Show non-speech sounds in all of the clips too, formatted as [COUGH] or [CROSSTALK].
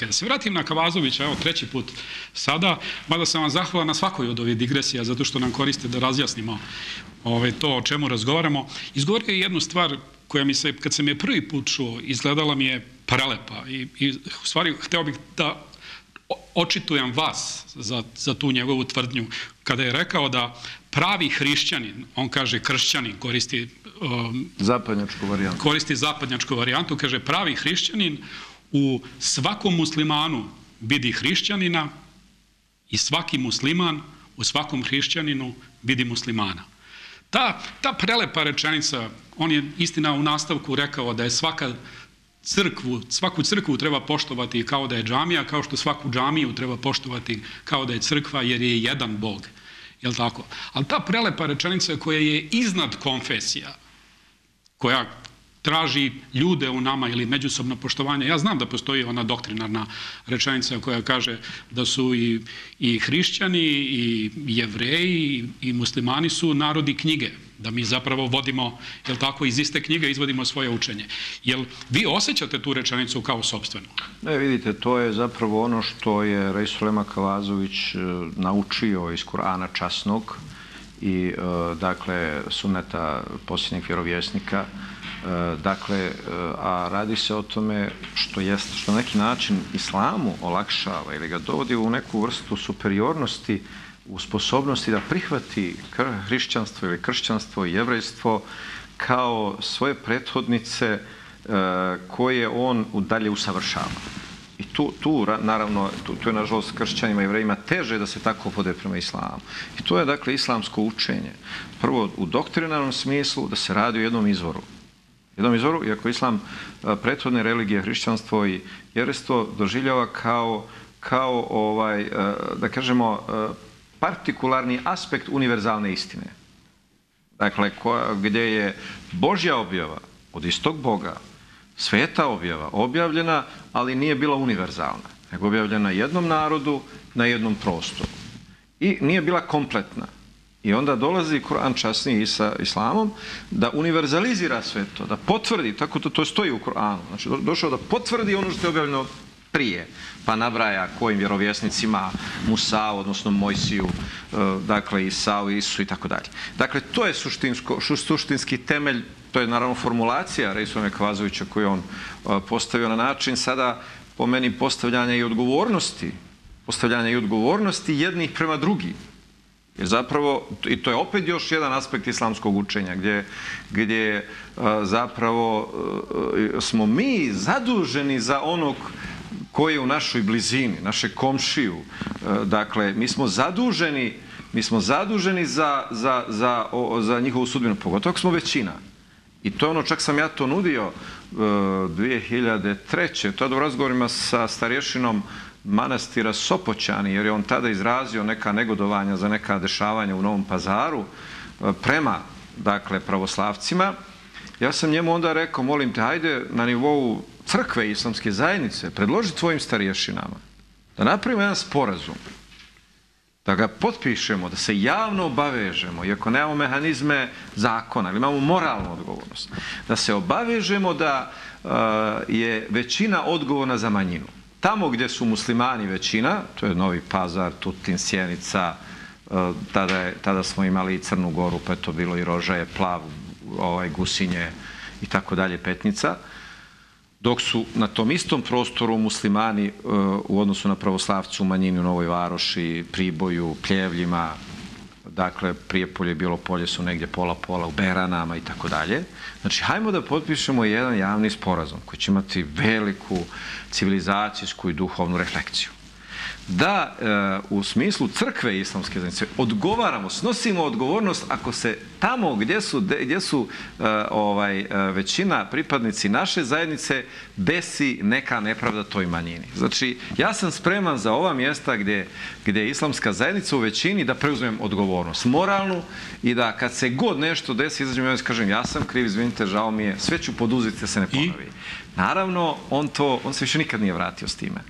Kada se vratim na Kavazovića, evo treći put sada, mada sam vam zahvala na svakoj od ovih digresija, zato što nam koriste da razjasnimo ove, to o čemu razgovaramo. Izgovorio je jednu stvar koja mi se, kad sam je prvi put čuo, izgledala mi je prelepa i, i u stvari hteo bih da očitujem vas za, za tu njegovu tvrdnju, kada je rekao da pravi hrišćanin, on kaže kršćanin, koristi um, zapadnjačku varijantu. Koristi zapadnjačku varijantu, kaže pravi hrišćanin u svakom muslimanu vidi hrišćanina i svaki musliman u svakom hrišćaninu vidi muslimana. Ta, ta prelepa rečenica, on je istina u nastavku rekao da je svaka crkvu, svaku crkvu treba poštovati kao da je džamija, kao što svaku džamiju treba poštovati kao da je crkva, jer je jedan Bog. Jel tako? Ali ta prelepa rečenica koja je iznad konfesija, koja traži ljude u nama ili međusobno poštovanje. Ja znam da postoji ona doktrinarna rečenica koja kaže da su i, i hrišćani i jevreji i, i muslimani su narodi knjige. Da mi zapravo vodimo, jel tako, iz iste knjige izvodimo svoje učenje. Jel vi osjećate tu rečenicu kao sobstvenu? Ne, vidite, to je zapravo ono što je Reisulema Kavazović e, naučio iz Kur'ana časnog i, e, dakle, suneta posljednjeg vjerovjesnika, E, dakle, e, a radi se o tome što jest, što na neki način islamu olakšava ili ga dovodi u neku vrstu superiornosti u sposobnosti da prihvati hrišćanstvo ili kršćanstvo i jevrejstvo kao svoje prethodnice e, koje on dalje usavršava. I tu, tu naravno, tu, tu je nažalost kršćanima i jevrejima teže da se tako vode prema islamu. I to je dakle islamsko učenje. Prvo u doktrinarnom smislu da se radi o jednom izvoru jednom izvoru, iako islam prethodne religije, hrišćanstvo i jerestvo doživljava kao, kao ovaj, da kažemo, partikularni aspekt univerzalne istine. Dakle, koja, gdje je Božja objava od istog Boga, sveta objava, objavljena, ali nije bila univerzalna, nego objavljena jednom narodu na jednom prostoru. I nije bila kompletna. I onda dolazi Kur'an časniji sa islamom da univerzalizira sve to, da potvrdi, tako to, to stoji u Kur'anu, znači došao da potvrdi ono što je objavljeno prije, pa nabraja kojim vjerovjesnicima Musa, odnosno Mojsiju, e, dakle Isao, Isu i tako dalje. Dakle, to je suštinsko, suštinski temelj, to je naravno formulacija Rejsome Kvazovića koju on e, postavio na način sada po meni postavljanja i odgovornosti, postavljanja i odgovornosti jednih prema drugih. Jer zapravo, i to je opet još jedan aspekt islamskog učenja, gdje, gdje e, zapravo e, e, smo mi zaduženi za onog koji je u našoj blizini, naše komšiju. Dakle, mi smo zaduženi, mi smo zaduženi za, za, za, za njihovu sudbinu, pogotovo ako smo većina. I to je ono, čak sam ja to nudio 2003. To je u razgovorima sa starješinom manastira Sopoćani, jer je on tada izrazio neka negodovanja za neka dešavanja u Novom pazaru e, prema, dakle, pravoslavcima. Ja sam njemu onda rekao, molim te, hajde na nivou crkve islamske zajednice, predloži tvojim starješinama da napravimo jedan sporazum, da ga potpišemo, da se javno obavežemo, iako nemamo mehanizme zakona, ali imamo moralnu odgovornost, da se obavežemo da uh, je većina odgovorna za manjinu tamo gdje su muslimani većina, to je Novi Pazar, Tutin, Sjenica, e, tada, je, tada smo imali i Crnu Goru, pa je to bilo i Rožaje, Plav, ovaj, Gusinje i tako dalje, Petnica, dok su na tom istom prostoru muslimani e, u odnosu na pravoslavcu u manjini u Novoj Varoši, Priboju, Pljevljima, dakle, Prijepolje je bilo polje su negdje pola-pola u Beranama i tako dalje. Znači, hajmo da potpišemo jedan javni sporazum koji će imati veliku civilizacijsku i duhovnu refleksiju da e, u smislu crkve islamske zajednice odgovaramo, snosimo odgovornost ako se tamo gdje su, gdje su e, ovaj, e, većina pripadnici naše zajednice desi neka nepravda toj manjini. Znači, ja sam spreman za ova mjesta gdje, gdje je islamska zajednica u većini da preuzmem odgovornost moralnu i da kad se god nešto desi, izađem i kažem ja sam kriv, izvinite, žao mi je, sve ću poduzeti da se ne ponovi. Naravno, on, to, on se više nikad nije vratio s time.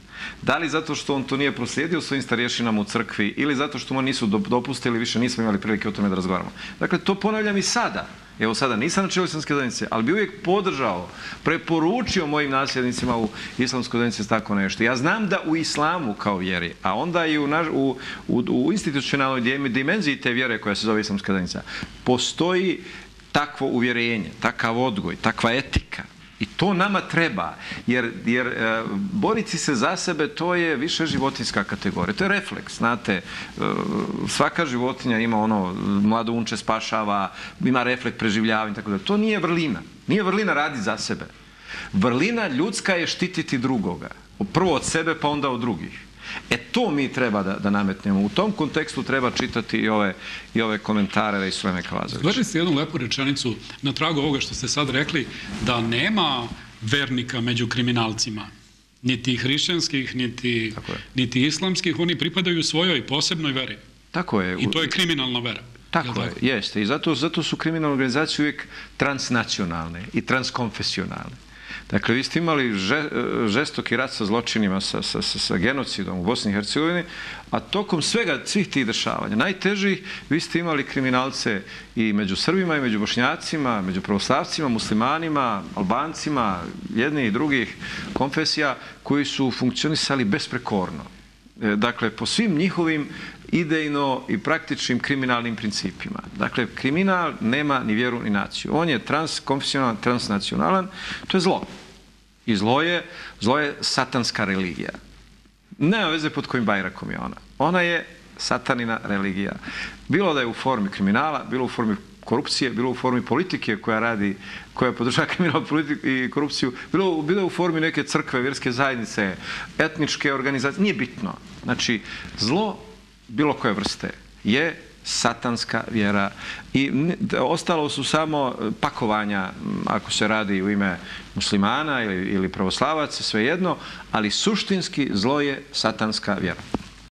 Da li zato što on to nije proslijedio svojim starješinama u crkvi ili zato što mu nisu dopustili, više nismo imali prilike o tome da razgovaramo. Dakle, to ponavljam i sada. evo sada nisam na čelu islamske zajednice, ali bi uvijek podržao, preporučio mojim nasljednicima u islamskoj zajednici tako nešto. Ja znam da u islamu kao vjeri, a onda i u, naš, u, u, u institucionalnoj dimenziji te vjere koja se zove islamska zajednica, postoji takvo uvjerenje, takav odgoj, takva etika, I to nama treba, jer, jer e, boriti se za sebe to je više životinska kategorija. To je refleks, znate, e, svaka životinja ima ono, mlado unče spašava, ima refleks preživljavanja, tako da. To nije vrlina. Nije vrlina radi za sebe. Vrlina ljudska je štititi drugoga. Prvo od sebe, pa onda od drugih. E to mi treba da, da nametnemo. U tom kontekstu treba čitati i ove, i ove komentare Reisuleme Kavazovića. Gledali ste jednu lepu rečenicu na tragu ovoga što ste sad rekli, da nema vernika među kriminalcima. Niti hrišćanskih, niti, niti islamskih. Oni pripadaju svojoj posebnoj veri. Tako je. I to je kriminalna vera. Tako je, jeste. I zato, zato su kriminalne organizacije uvijek transnacionalne i transkonfesionalne. Dakle, vi ste imali e, žestoki rat sa zločinima, sa, sa, sa, sa genocidom u Bosni i Hercegovini, a tokom svega, svih tih dešavanja, najtežih, vi ste imali kriminalce i među Srbima, i među Bošnjacima, među pravoslavcima, muslimanima, albancima, jednih i drugih konfesija, koji su funkcionisali besprekorno. E, dakle, po svim njihovim idejno i praktičnim kriminalnim principima. Dakle, kriminal nema ni vjeru ni naciju. On je transkonfesionalan, transnacionalan, to je zlo. I zlo je, zlo je satanska religija. Nema veze pod kojim bajrakom je ona. Ona je satanina religija. Bilo da je u formi kriminala, bilo u formi korupcije, bilo u formi politike koja radi, koja podržava [LAUGHS] kriminal politiku i korupciju, bilo, bilo u formi neke crkve, vjerske zajednice, etničke organizacije, nije bitno. Znači, zlo bilo koje vrste je satanska vjera i ostalo su samo e, pakovanja ako se radi u ime muslimana ili, ili pravoslavaca, svejedno, ali suštinski zlo je satanska vjera.